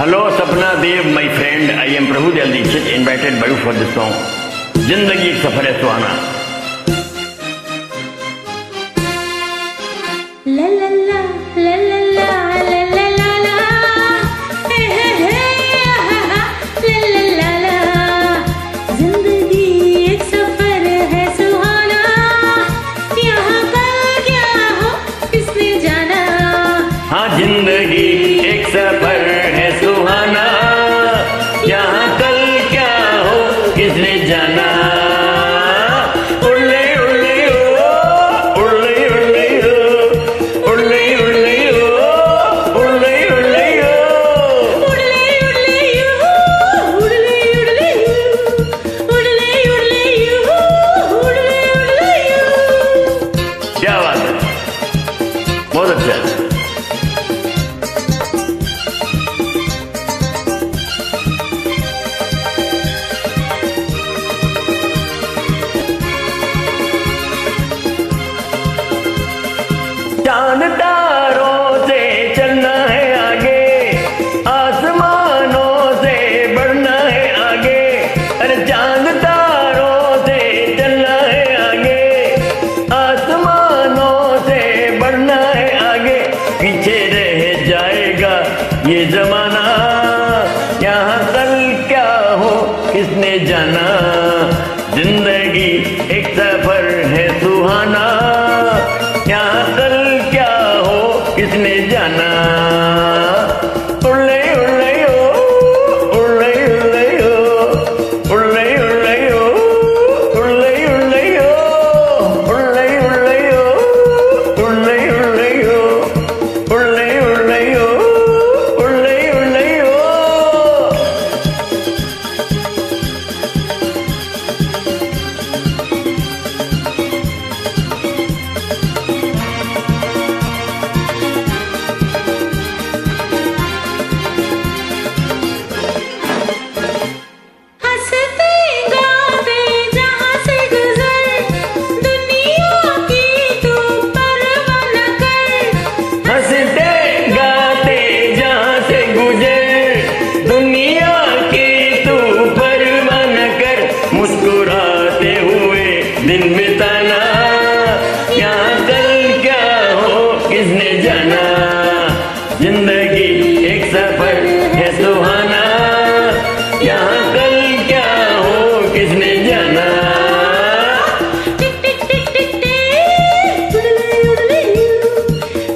Hello Sapna Dev my friend I am Prabhu जल्दी invited by for this song ज़िंदगी सफ़र है सुहाना What a jet! ये जमाना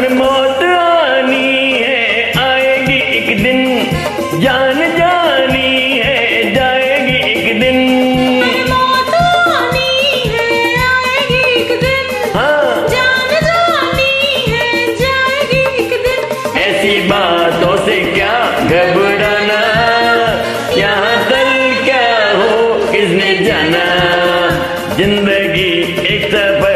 हर मौत आनी है आएगी एक दिन। जान जानी है जाएगी एक दिन। हाँ ऐसी बातों से क्या घबराना? यहाँ दल क्या हो किसने जाना? ज़िंदगी एक सफ़र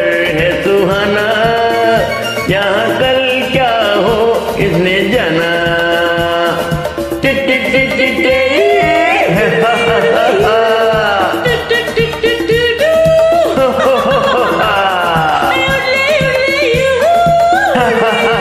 Ha ha ha!